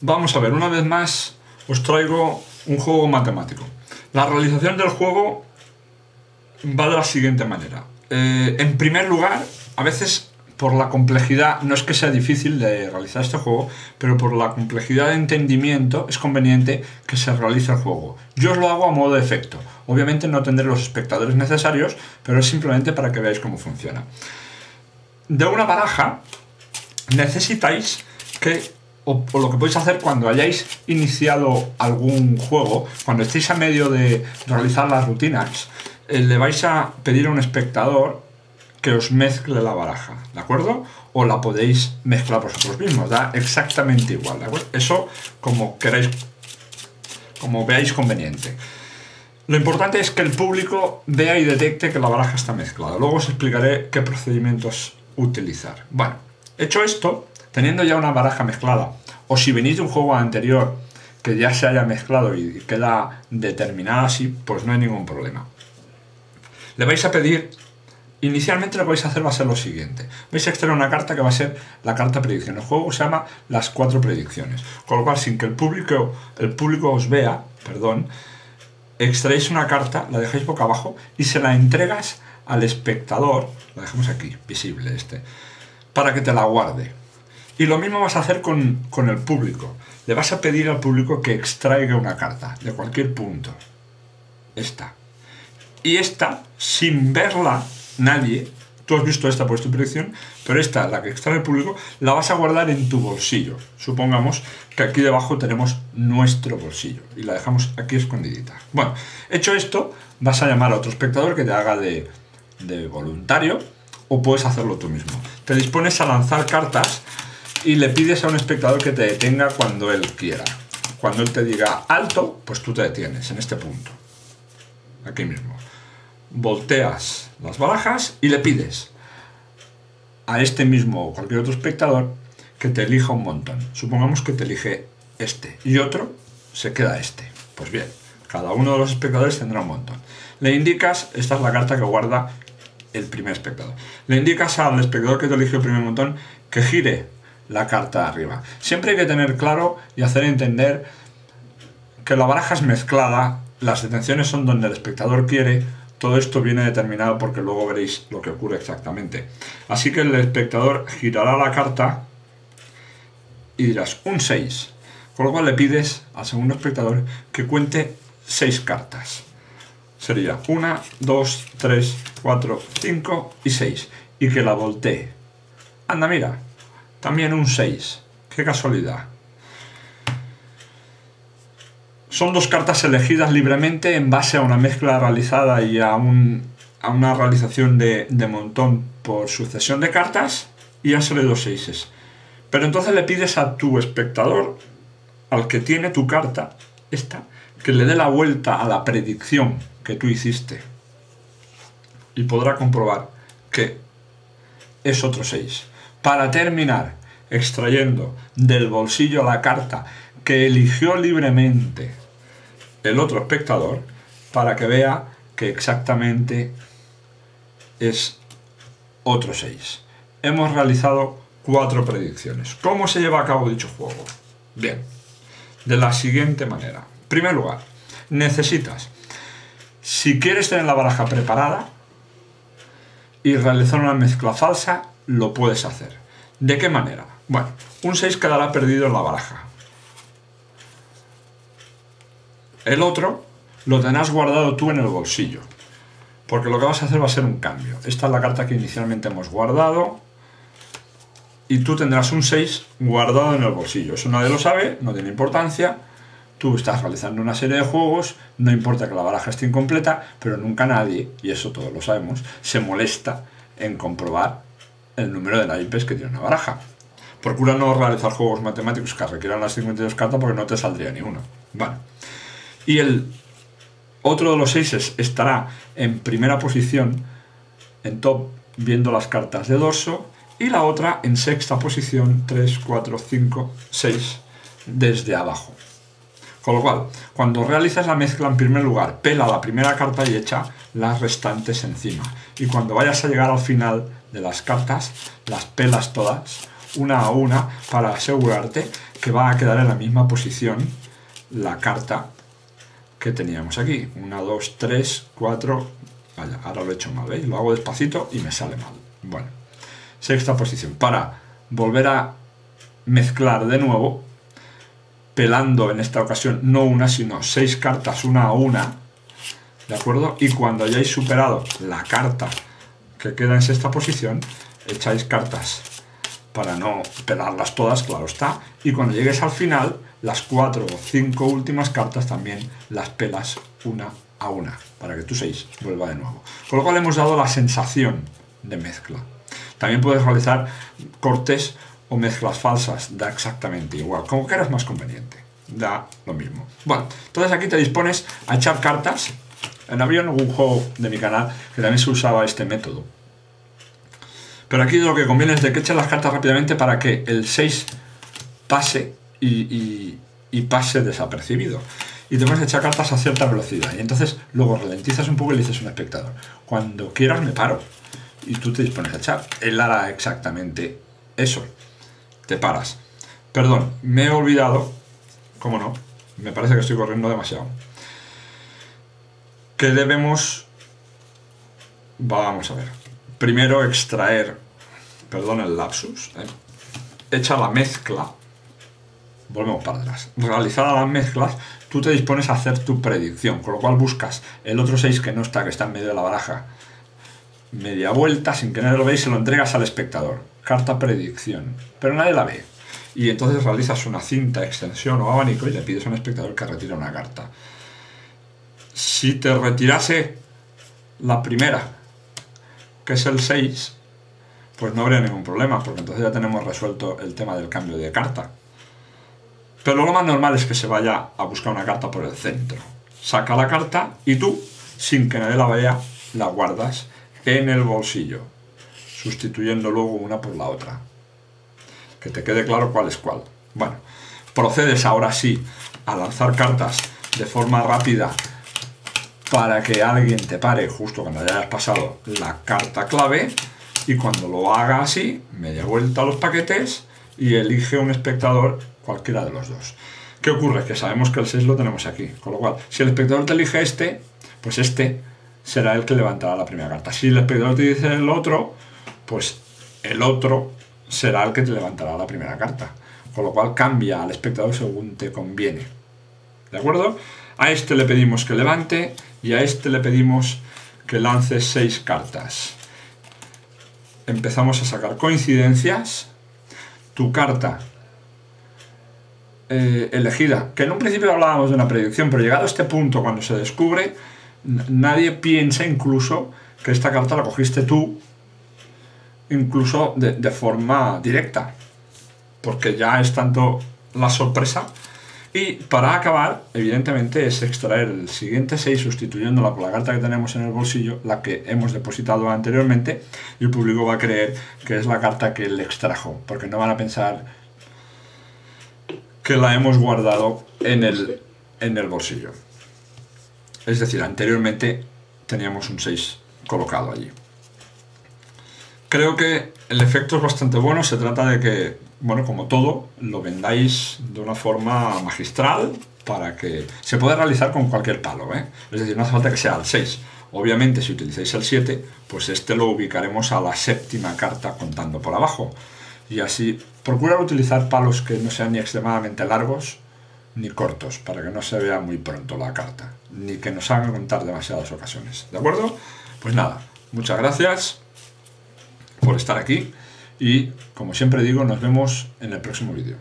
Vamos a ver, una vez más os traigo un juego matemático. La realización del juego va de la siguiente manera. Eh, en primer lugar, a veces por la complejidad, no es que sea difícil de realizar este juego, pero por la complejidad de entendimiento es conveniente que se realice el juego. Yo os lo hago a modo de efecto. Obviamente no tendré los espectadores necesarios, pero es simplemente para que veáis cómo funciona. De una baraja necesitáis que o, lo que podéis hacer cuando hayáis iniciado algún juego, cuando estéis a medio de realizar las rutinas, eh, le vais a pedir a un espectador que os mezcle la baraja, ¿de acuerdo? O la podéis mezclar vosotros mismos, da exactamente igual, ¿de acuerdo? Eso como queráis, como veáis conveniente. Lo importante es que el público vea y detecte que la baraja está mezclada. Luego os explicaré qué procedimientos utilizar. Bueno, hecho esto, teniendo ya una baraja mezclada, o si venís de un juego anterior que ya se haya mezclado y queda determinada así, pues no hay ningún problema. Le vais a pedir, inicialmente lo que vais a hacer va a ser lo siguiente. Vais a extraer una carta que va a ser la carta predicción. El juego se llama las cuatro predicciones. Con lo cual, sin que el público, el público os vea, perdón, extraéis una carta, la dejáis boca abajo y se la entregas al espectador, la dejamos aquí, visible este, para que te la guarde. Y lo mismo vas a hacer con, el público. Le vas a pedir al público que extraiga una carta de cualquier punto. Esta. Y esta, sin verla nadie, tú has visto esta por tu predicción, pero esta, la que extrae el público, la vas a guardar en tu bolsillo. Supongamos que aquí debajo tenemos nuestro bolsillo y la dejamos aquí escondidita. Bueno, hecho esto, vas a llamar a otro espectador que te haga de, de voluntario o puedes hacerlo tú mismo. Te dispones a lanzar cartas y le pides a un espectador que te detenga cuando él quiera. Cuando él te diga alto, pues tú te detienes en este punto. Aquí mismo. Volteas las barajas y le pides a este mismo o cualquier otro espectador que te elija un montón. Supongamos que te elige este y otro se queda este. Pues bien, cada uno de los espectadores tendrá un montón. Le indicas, esta es la carta que guarda el primer espectador. Le indicas al espectador que te elige el primer montón que gire la carta arriba. Siempre hay que tener claro y hacer entender que la baraja es mezclada, las detenciones son donde el espectador quiere, todo esto viene determinado porque luego veréis lo que ocurre exactamente. Así que el espectador girará la carta y dirás un 6. Con lo cual le pides al segundo espectador que cuente 6 cartas. Sería 1, 2, 3, 4, 5 y 6. Y que la voltee. Anda, mira, también un 6. Qué casualidad. Son dos cartas elegidas libremente en base a una mezcla realizada y a, una realización de, montón por sucesión de cartas y han salido seises. Pero entonces le pides a tu espectador, al que tiene tu carta, esta, que le dé la vuelta a la predicción que tú hiciste. Y podrá comprobar que es otro 6 para terminar extrayendo del bolsillo la carta que eligió libremente el otro espectador para que vea que exactamente es otro 6. Hemos realizado cuatro predicciones. ¿Cómo se lleva a cabo dicho juego? Bien, de la siguiente manera. En primer lugar, necesitas, si quieres tener la baraja preparada y realizar una mezcla falsa, lo puedes hacer. ¿De qué manera? Bueno, un 6 quedará perdido en la baraja. El otro lo tendrás guardado tú en el bolsillo. Porque lo que vas a hacer va a ser un cambio. Esta es la carta que inicialmente hemos guardado. Y tú tendrás un 6 guardado en el bolsillo. Eso nadie lo sabe, no tiene importancia. Tú estás realizando una serie de juegos, no importa que la baraja esté incompleta, pero nunca nadie, y eso todos lo sabemos, se molesta en comprobar el número de naipes que tiene una baraja. Procura no realizar juegos matemáticos que requieran las 52 cartas porque no te saldría ni. Y el otro de los 6 estará en primera posición, en top, viendo las cartas de dorso, y la otra en sexta posición, 3, 4, 5, 6, desde abajo. Con lo cual, cuando realizas la mezcla en primer lugar, pela la primera carta y echa las restantes encima. Y cuando vayas a llegar al final de las cartas, las pelas todas, una a una, para asegurarte que va a quedar en la misma posición la carta que teníamos aquí. 1, 2, 3, 4... Vaya, ahora lo he hecho mal, ¿veis? Lo hago despacito y me sale mal. Bueno, sexta posición. Para volver a mezclar de nuevo, pelando en esta ocasión no una, sino seis cartas una a una, ¿de acuerdo? Y cuando hayáis superado la carta que queda en sexta posición, echáis cartas para no pelarlas todas, claro está, y cuando llegues al final, las cuatro o cinco últimas cartas también las pelas una a una, para que tu seis vuelva de nuevo. Con lo cual hemos dado la sensación de mezcla. También puedes realizar cortes o mezclas falsas, da exactamente igual, como quieras más conveniente, da lo mismo. Bueno, entonces aquí te dispones a echar cartas. En había algún juego de mi canal que también se usaba este método. Pero aquí lo que conviene es de que eches las cartas rápidamente para que el 6 pase y, y, pase desapercibido. Y te pones a echar cartas a cierta velocidad. Y entonces luego ralentizas un poco y le dices a un espectador, cuando quieras me paro. Y tú te dispones a echar. Él hará exactamente eso te paras. Perdón, me he olvidado, cómo no, me parece que estoy corriendo demasiado. Que debemos, vamos a ver, primero extraer, perdón el lapsus, ¿eh? hecha la mezcla, volvemos para atrás, realizada las mezclas, tú te dispones a hacer tu predicción, con lo cual buscas el otro 6 que no está, que está en medio de la baraja, media vuelta, sin que nadie lo veáis, se lo entregas al espectador carta predicción, pero nadie la ve. Y entonces realizas una cinta, extensión o abanico y le pides a un espectador que retire una carta. Si te retirase la primera, que es el 6, pues no habría ningún problema, porque entonces ya tenemos resuelto el tema del cambio de carta. Pero lo más normal es que se vaya a buscar una carta por el centro. Saca la carta y tú, sin que nadie la vea, la guardas en el bolsillo sustituyendo luego una por la otra. Que te quede claro cuál es cuál. Bueno, procedes ahora sí a lanzar cartas de forma rápida para que alguien te pare justo cuando hayas pasado la carta clave y cuando lo haga así, media vuelta a los paquetes y elige un espectador cualquiera de los dos. ¿Qué ocurre? Que sabemos que el 6 lo tenemos aquí, con lo cual, si el espectador te elige este, pues este será el que levantará la primera carta. Si el espectador te dice el otro, pues el otro será el que te levantará la primera carta. Con lo cual cambia al espectador según te conviene. ¿De acuerdo? A este le pedimos que levante y a este le pedimos que lance seis cartas. Empezamos a sacar coincidencias. Tu carta eh, elegida, que en un principio hablábamos de una predicción, pero llegado a este punto, cuando se descubre, nadie piensa incluso que esta carta la cogiste tú incluso de, forma directa, porque ya es tanto la sorpresa. Y para acabar, evidentemente, es extraer el siguiente 6 sustituyéndola por la carta que tenemos en el bolsillo, la que hemos depositado anteriormente, y el público va a creer que es la carta que él extrajo, porque no van a pensar que la hemos guardado en el, en el bolsillo. Es decir, anteriormente teníamos un 6 colocado allí. Creo que el efecto es bastante bueno, se trata de que, bueno, como todo, lo vendáis de una forma magistral para que se pueda realizar con cualquier palo, ¿eh? Es decir, no hace falta que sea al 6. Obviamente, si utilizáis el 7, pues este lo ubicaremos a la séptima carta contando por abajo. Y así, procurar utilizar palos que no sean ni extremadamente largos ni cortos, para que no se vea muy pronto la carta, ni que nos hagan contar demasiadas ocasiones. ¿De acuerdo? Pues nada, muchas gracias por estar aquí y, como siempre digo, nos vemos en el próximo vídeo.